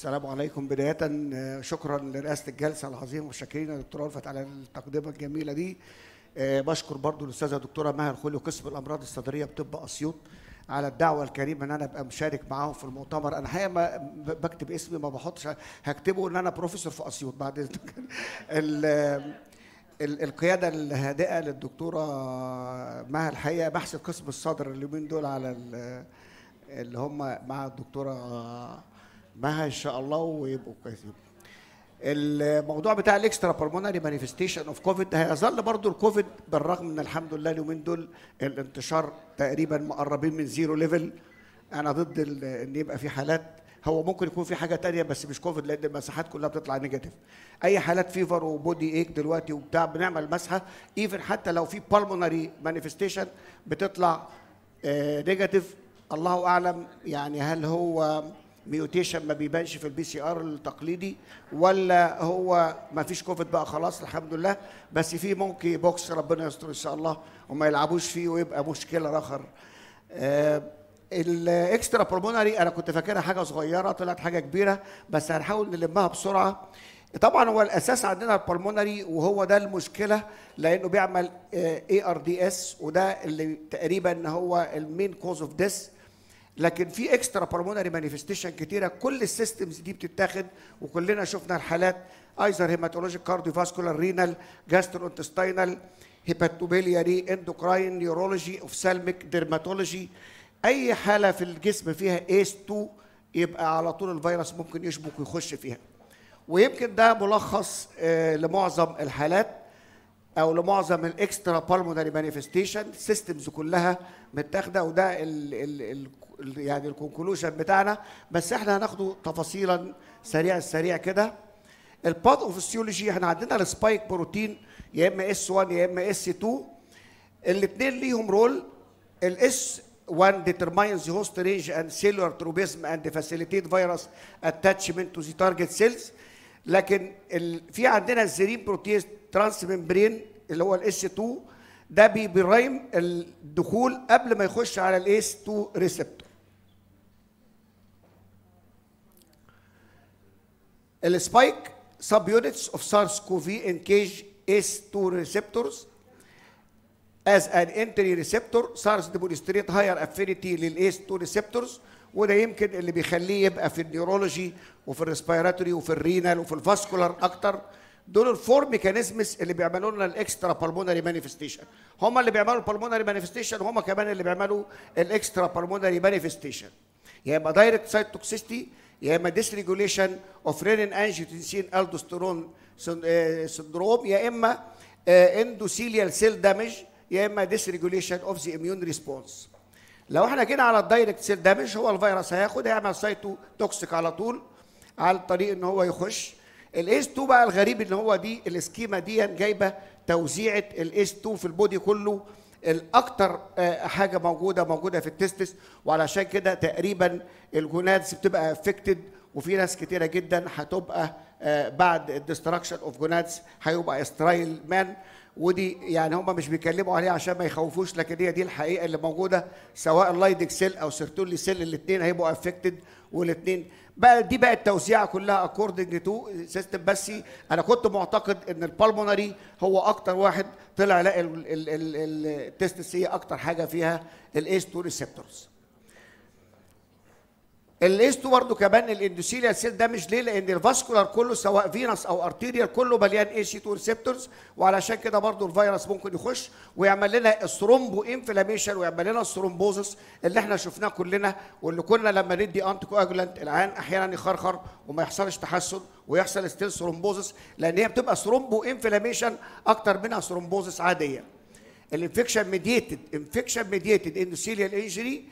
السلام عليكم. بداية آه، شكرا لرئاسة الجلسة العظيمة وشاكرين يا دكتور ألفت على التقدمة الجميلة دي. آه، بشكر برضو الأستاذة دكتورة ماهر خلي قسم الأمراض الصدرية بطب أسيوط على الدعوة الكريمة إن أنا أبقى مشارك معاهم في المؤتمر. أنا حقيقة ما بكتب اسمي ما بحطش هكتبه إن أنا بروفيسور في أسيوط بعد ال- القيادة الهادئة للدكتورة مها الحقيقة بحث قسم الصدر اليومين دول على ال- اللي هم مع الدكتورة مها إن شاء الله ويبقوا كويسين. الموضوع بتاع ال extra pulmonary manifestation of COVID هيظل برضو الكوفيد بالرغم من الحمد لله اليومين دول الانتشار تقريبا مقربين من zero level أنا ضد إن يبقى في حالات هو ممكن يكون في حاجة تانية بس مش كوفيد لأن المساحات كلها بتطلع negative أي حالات fever و body ache دلوقتي وبتاع بنعمل مسحة. even حتى لو في pulmonary manifestation بتطلع negative الله أعلم يعني هل هو mutation ما بيبانش في ال PCR التقليدي ولا هو ما فيش كوفيد بقى خلاص الحمد لله بس في monkeypox ربنا يستر إن شاء الله وما يلعبوش فيه ويبقى مشكلة آخر. آه، ال extra pulmonary أنا كنت فاكرها حاجة صغيرة طلعت حاجة كبيرة بس هنحاول نلمها بسرعة. طبعا هو الأساس عندنا ال pulmonary وهو ده المشكلة لأنه بيعمل ARDS وده اللي تقريبا هو ال main cause of death لكن في extra pulmonary manifestation كتيرة. كل ال systems دي بتتاخد وكلنا شفنا الحالات. either hematologic cardiovascular renal gastrointestinal hepatobiliary endocrine neurology ophthalmic dermatology أي حالة في الجسم فيها ACE 2 يبقى على طول الفيروس ممكن يشبك ويخش فيها. ويمكن ده ملخص آه، لمعظم الحالات أو لمعظم ال extra pulmonary manifestation systems كلها متاخدة. وده ال ال ال- يعني ال conclusion بتاعنا بس إحنا هناخده تفاصيلا سريع السريع كده. ال pathophysiology إحنا عندنا ال spike protein يا إما S 1 يا إما S 2 الاثنين ليهم role ال S 1 determines the host range and tropism and facilitate virus attachment to the target cells. لكن ال... في عندنا ال serine protease transmembrane اللي هو ال S 2 ده بي- بي prime الدخول قبل ما يخش على ال ACE 2 receptor ال spike sub units of SARS-CoV engage ACE2 receptors. As an entry receptor SARS demonstrate higher affinity لل ACE 2 receptors وده يمكن اللي بيخليه يبقى في ال neurology وفي ال respiratory وفي ال renal وفي ال vascular أكتر. دول ال four mechanisms اللي بيعملوا لنا ال extra pulmonary manifestation هم اللي بيعملوا ال pulmonary manifestation هم كمان اللي بيعملوا ال extra pulmonary manifestation يا اما direct cytotoxicity يا إما dysregulation of renin angiotensin aldosterone syndrome يا إما endothelial cell damage يا إما dysregulation of the immune response لو إحنا جينا على ال direct cell damage هو الفيروس هياخد هيعمل cytotoxic على طول على الطريق إن هو يخش. ال ACE 2 بقى الغريب إن هو دي ال schema دي جايبة توزيعة ال ACE 2 في ال body كله. الأكتر آه، حاجة موجودة موجودة في ال testis وعلشان كده تقريبا ال gonads بتبقى affected وفي ناس كتيرة جدا هتبقى آه، بعد ال destruction of gonads هيبقى sterile man. ودي يعني هم مش بيتكلموا عليها عشان ما يخوفوش لكن هي دي الحقيقة اللي موجودة سواء ال Leydig cell أو Sertoli cell الاثنين هيبقوا affected والاثنين. بقى دي بقى التوزيعة كلها according to system بس أنا كنت معتقد إن ال pulmonary هو أكتر واحد طلع لا ال testis هي أكتر حاجة فيها ال ACE 2 receptors ال ACE 2 برضه كمان ال endothelial cell ده مش ليه؟ لأن ال vascular كله سواء venous أو arterial كله مليان ACE 2 receptors وعلشان كده برضه الفيروس ممكن يخش ويعمل لنا ال thromboinflammation ويعمل لنا ال thrombosis اللي إحنا شفناه كلنا واللي كنا لما ندي anticoagulant العيان أحيانا يخرخر وما يحصلش تحسن ويحصل still thrombosis لأن هي بتبقى thromboinflammation أكتر منها thrombosis عادية. ال infection mediated infection mediated endothelial injury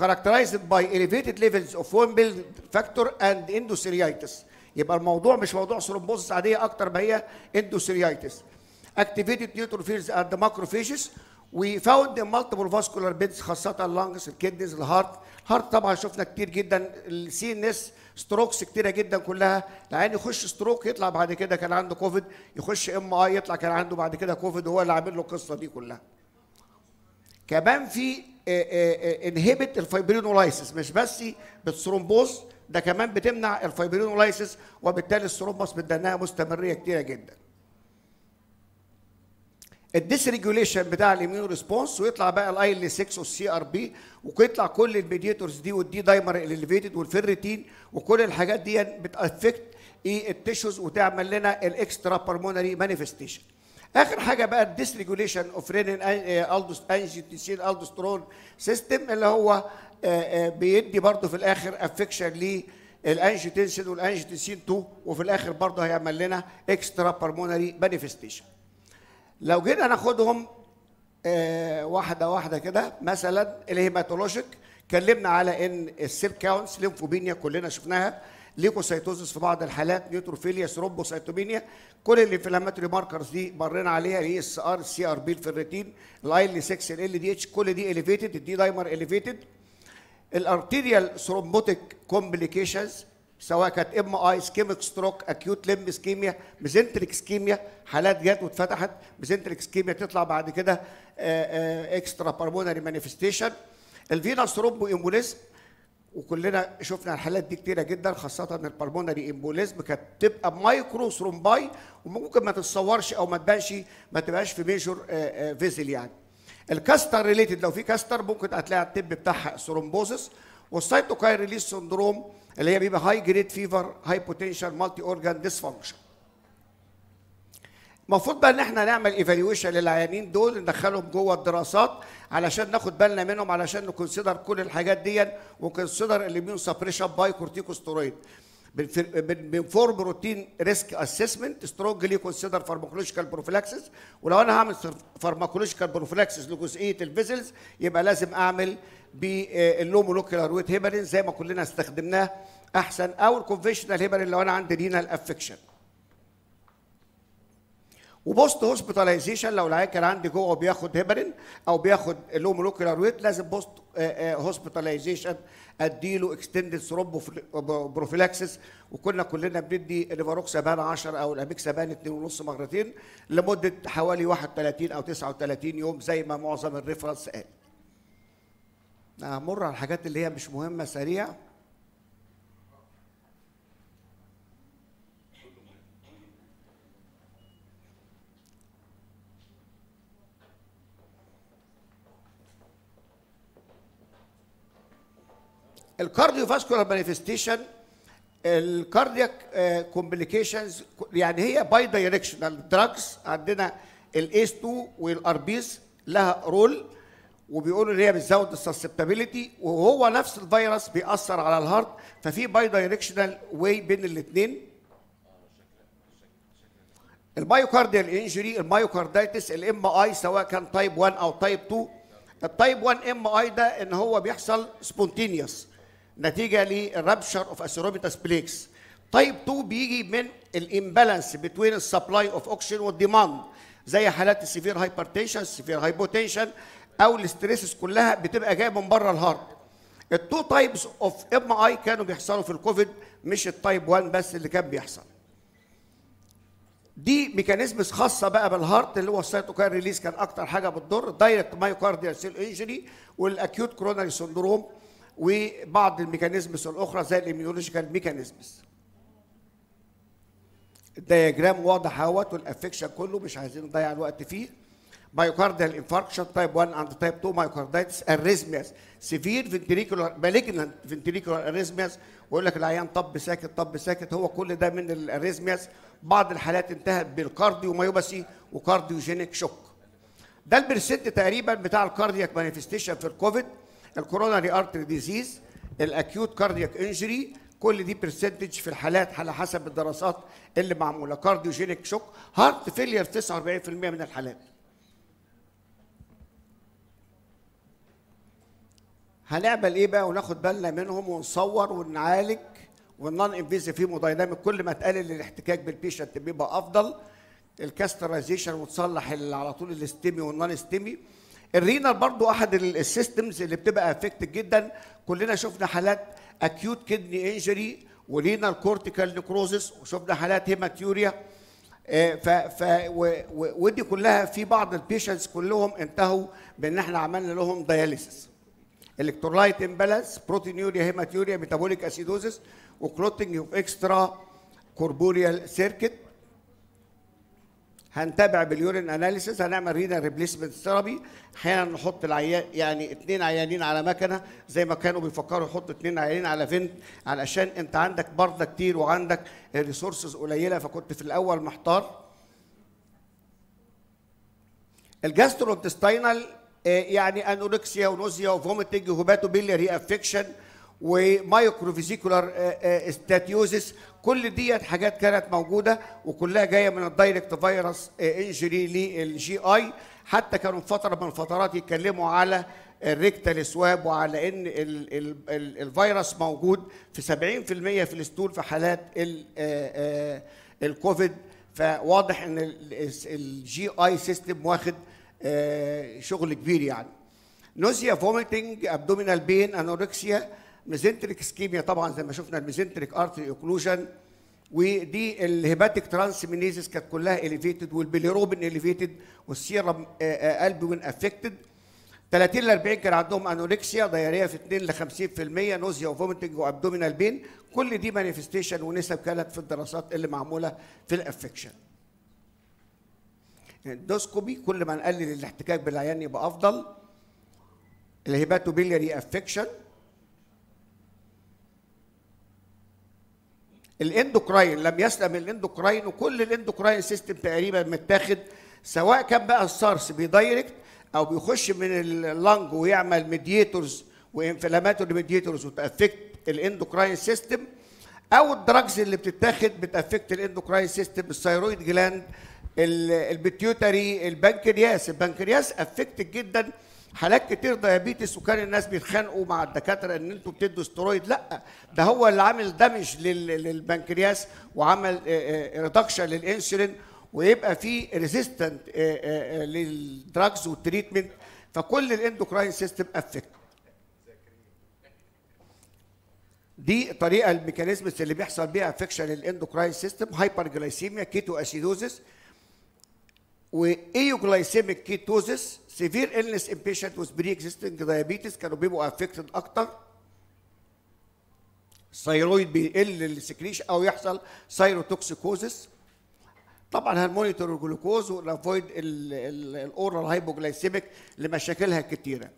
characterized by elevated levels of Willebrand factor and endotheliitis يبقى الموضوع مش موضوع thrombosis عادية أكتر ما هي endotheliitis activated neutrophils and macrophages. We found in multiple vascular beds خاصة اللانجز الكدنز الهارت الهارت طبعا شفنا كتير جدا. ال CNS strokes كتيرة جدا كلها. العيان يخش stroke يطلع بعد كده كان عنده كوفيد يخش MI يطلع كان عنده بعد كده كوفيد وهو اللي عامل له القصة دي كلها. كمان في inhibit ال fibrinolysis مش بس بت thrombose ده كمان بتمنع ال fibrinolysis وبالتالي ال thrombus بتتنها مستمرية كتيرة جدا. ال dysregulation بتاع ال immune response ويطلع بقى ال IL 6 وال CRP ويطلع كل ال mediators دي وال D-dimer ال elevated والفيرتين وكل الحاجات دي بت affect إيه ال tissues وتعمل لنا ال extra pulmonary manifestation آخر حاجة بقى ال dysregulation of renin angiotensin aldosterone system اللي هو بيدي برضه في الآخر affection لل angiotensin وال angiotensin 2 وفي الآخر برضه هيعمل لنا extra pulmonary manifestation لو جينا ناخدهم آه واحدة واحدة كده مثلا ال hematologic اتكلمنا على إن ال cell counts lymphopenia كلنا شفناها. leukocytosis في بعض الحالات neutrophilia thrombocytopenia كل ال inflammatory markers دي مرينا عليها ال ESR ال CRP ال ferritin ال IL 6 LDH كل دي elevated ال D-dimer elevated ال arterial thrombotic complications سواء كانت MI ischemic stroke acute limb ischemia mesenteric ischemia حالات جت واتفتحت mesenteric ischemia تطلع بعد كده extra pulmonary manifestation ال venous thromboembolism وكلنا شفنا الحالات دي كتيرة جدا خاصة إن ال pulmonary embolism كانت تبقى micro thrombi وممكن ما تتصورش أو ما تبانش ما تبقاش في major vessel يعني. ال catheter related لو في catheter ممكن هتلاقي ال tip بتاعها thrombosis وال cytokine release syndrome اللي هي بيبقى high grade fever high potential multi organ dysfunction المفروض بقى ان إحنا نعمل evaluation للعيانين دول ندخلهم جوه الدراسات علشان ناخد بالنا منهم علشان ن consider كل الحاجات دي ون consider ال immune suppression by corticosteroid ب perform routine risk assessment strongly consider pharmacological prophylaxis ولو أنا هعمل pharmacological prophylaxis لجزئية ال vessels يبقى لازم أعمل بال low molecular weight heparin زي ما كلنا استخدمناه أحسن أو ال conventional heparin لو أنا عندي renal affection و post hospitalization لو العيان كان عندي جوه بياخد هيبرين أو بياخد low molecular weight لازم post hospitalization اديله extended thromboprophylaxis وكنا كلنا بندي rivaroxaban 10 أو ال apixaban 2.5 مرتين لمدة حوالي 31 أو 39 يوم زي ما معظم ال reference قال. أمر على الحاجات اللي هي مش مهمة سريع ال cardiovascular manifestation ال cardiac complications يعني هي bidirectional drugs عندنا ال ACE 2 وال ARBs لها role وبيقولوا إن هي بتزود ال susceptibility وهو نفس الفيروس بيأثر على ال heart ففي bidirectional way بين الاثنين ال myocardial injury ال myocarditis ال MI سواء كان type 1 أو type 2 ال type 1 MI ده إن هو بيحصل spontaneous نتيجة لل rupture of atheromatous plaques type 2 بيجي من ال imbalance بين ال supply of oxygen وال demand زي حالات ال severe hypertension ال severe hypotension أو ال stresses كلها بتبقى جاية من بره ال heart. ال two types of MI كانوا بيحصلوا في الكوفيد مش ال type 1 بس اللي كان بيحصل. دي mechanisms خاصة بقى بال heart اللي هو ال cytokine release كان أكتر حاجة بتضر direct myocardial cell injury وال acute coronary syndrome وبعض ال mechanisms الأخرى زي ال immunological mechanisms. ال diagram واضح أهوت وال affection كله مش عايزين نضيع الوقت فيه. myocardial infarction type 1 and type 2 myocarditis arrhythmias severe ventricular malignant ventricular arrhythmias ويقول لك العيان طب ساكت طب ساكت. هو كل ده من ال arrhythmias بعض الحالات انتهت بال cardiomyopathy و cardiogenic shock. ده ال percent تقريبا بتاع ال cardiac manifestation في الكوفيد. ال coronary artery disease ال acute cardiac injury كل دي percentage في الحالات على حسب الدراسات اللي معمولة. cardiogenic shock heart failure 49% من الحالات. هنعمل إيه بقى؟ وناخد بالنا منهم ونصور ونعالج وال non-invasive hemodynamic كل ما تقلل الاحتكاك بال patient بيبقى أفضل. ال catheterization وتصلح على طول ال STEMI وال non-STEMI ال renal برضو أحد ال systems اللي بتبقى affected جدا. كلنا شفنا حالات acute kidney injury و renal cortical necrosis وشفنا حالات hematuria ف ف و ودي كلها في بعض ال patients كلهم انتهوا بأن إحنا عملنا لهم dialysis electrolyte imbalance proteinuria hematuria metabolic acidosis و clotting of extracorporeal circuit هنتابع بال urine analysis هنعمل renal replacement therapy أحيانا نحط العيان يعني اثنين عيانين على مكنة زي ما كانوا بيفكروا يحطوا اثنين عيانين على vent علشان انت عندك مرضى كتير وعندك ال resources قليلة فكنت في الأول محتار. ال gastrointestinal يعني anorexia و nausea و vomiting و hepatobiliary affection و microvesicular steatosis كل ديت حاجات كانت موجودة وكلها جاية من ال direct فيروس injury لل GI. حتى كانوا فترة من الفترات يتكلموا على ال rectal swab وعلى إن ال ال ال الفيروس موجود في 70% في ال stool في حالات الكوفيد. فواضح إن ال GI system واخد شغل كبير يعني. nausea vomiting abdominal pain anorexia mesenteric ischemia طبعا زي ما شفنا ال mesenteric artery occlusion ودي ال hepatic transaminases كانت كلها elevated وال bilirubin elevated وال serum albumin affected 30 ل 40 كان عندهم anorexia diarrhea في 2 ل 50% nausea و vomiting و abdominal pain كل دي manifestation ونسب كانت في الدراسات اللي معمولة في ال affection. endoscopy كل ما نقلل الاحتكاك بالعيان يبقى أفضل. ال hepatobiliary affection ال endocrine لم يسلم ال endocrine وكل ال endocrine system تقريبا متاخد سواء كان بقى السارس بي direct أو بيخش من ال lung ويعمل mediators و inflammatory mediators وت affect ال endocrine system أو ال drugs اللي بتتاخد بت affect ال endocrine system ال thyroid gland ال pituitary البنكرياس. البنكرياس affected جدا حالات كتير diabetes وكان الناس بيتخانقوا مع الدكاترة إن أنتوا بتدوا سترويد لأ ده هو اللي عامل damage للبنكرياس وعمل reduction للإنسولين ويبقى في resistant لل drugs وال treatment فكل ال endocrine system affected دي طريقة ال mechanism اللي بيحصل بيها affection لل endocrine system hyperglycemia ketoacidosis و euglycemic ketosis severe illness in patient with pre-existing diabetes. كانوا بيبقوا affected أكتر. ال thyroid بيقل ال secretion أو يحصل thyrotoxicosis طبعا هن monitor الجلوكوز ون avoid ال oral hypoglycemic لمشاكلها كتيرة.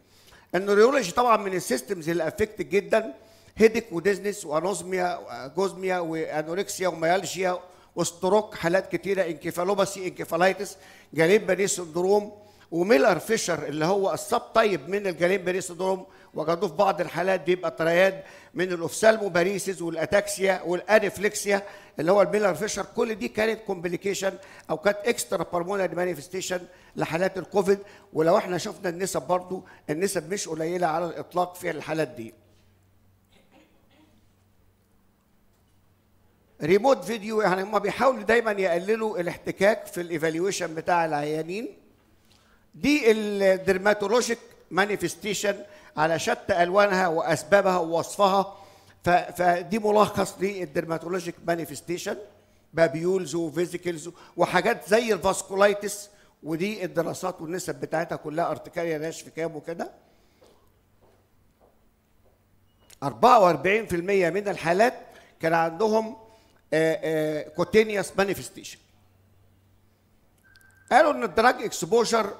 ال neurology طبعا من ال systems اللي affected جدا. هيدك وديزنس وانوزميا وجوزميا وانوركسيا وميالجيا و stroke حالات كتيرة encephalopathy encephalitis Guillain-Barré syndrome و Miller Fisher اللي هو ال subtype من ال Guillain-Barré syndrome وجدوه في بعض الحالات بيبقى triad من ال ophthalmoparesis وال ataxia وال areflexia اللي هو ال Miller Fisher. كل دي كانت complication أو كانت extrapulmonary manifestation لحالات الكوفيد. ولو إحنا شفنا النسب برضو النسب مش قليلة على الإطلاق في الحالات دي. remote video يعني هم بيحاولوا دايما يقللوا الاحتكاك في ال evaluation بتاع العيانين. دي ال dermatologic manifestation على شتى ألوانها وأسبابها ووصفها. فدي ملخص لل dermatologic manifestation papules و vesicles وحاجات زي ال vasculitis ودي الدراسات والنسب بتاعتها كلها urticaria ناشف كام وكده. 44% من الحالات كان عندهم cutaneous manifestation قالوا إن ال drug exposure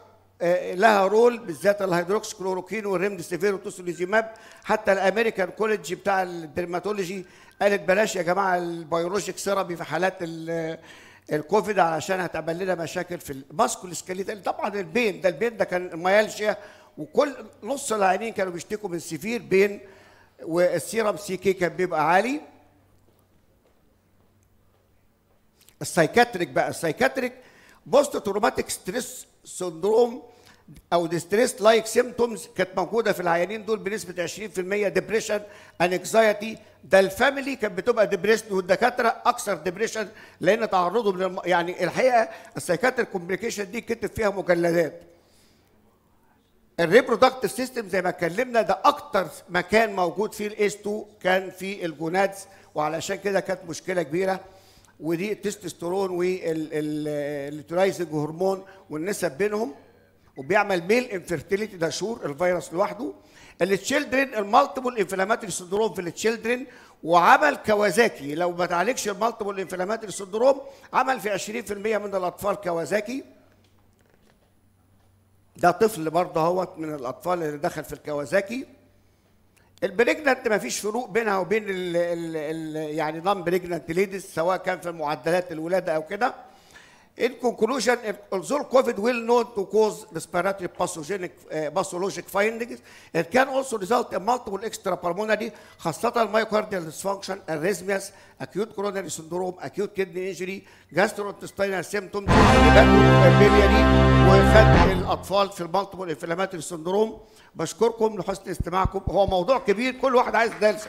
لها role بالذات الهيدروكس كلوروكين والريمديسيفير وال tocilizumab حتى ال American College بتاع ال dermatology قالت بلاش يا جماعة ال biologic therapy في حالات الكوفيد علشان هتعمل لنا مشاكل في ال musculoskeletal طبعا ال pain ده ال pain ده كان myalgia وكل نص العيانين كانوا بيشتكوا من سيفير بين والسيرم سي كي كان بيبقى عالي. السايكاتريك بقى. السايكاتريك بوست تروماتيك ستريس سندروم أو ديستريس لايك سيمتومز كانت موجودة في العيانين دول بنسبة 20% ديبريشن انكزايتي ده الفاميلي كانت بتبقى ديبريشن والدكاترة أكثر ديبريشن لأن تعرضوا من الم... يعني الحقيقة ال psychiatric complication دي كتب فيها مجلدات. ال reproductive system زي ما اتكلمنا ده أكتر مكان موجود فيه ال ACE 2 كان في ال gonads وعلشان كده كانت مشكلة كبيرة. ودي ال testosterone وال luteinizing hormone والنسب بينهم وبيعمل male infertility ده sure الفيروس لوحده. ال children ال multiple inflammatory syndrome في ال children وعمل كوازاكي. لو ما تعالجش ال multiple inflammatory syndrome عمل في 20% من الأطفال كوازاكي. ده طفل برضه اهوت من الأطفال اللي دخل في الكوازاكي. ال pregnant ما فيش فروق بينها وبين الـ الـ الـ يعني non pregnant ladies سواء كان في معدلات الولادة أو كده. in conclusion also COVID will not to cause respiratory pathogenic pathologic findings it can also result in multiple extra pulmonary خاصة ال myocardial dysfunction arrhythmias acute coronary syndrome acute kidney injury gastrointestinal symptom وفات الاطفال في ال multiple inflammatory syndrome بشكركم لحسن استماعكم. هو موضوع كبير كل واحد عايز درس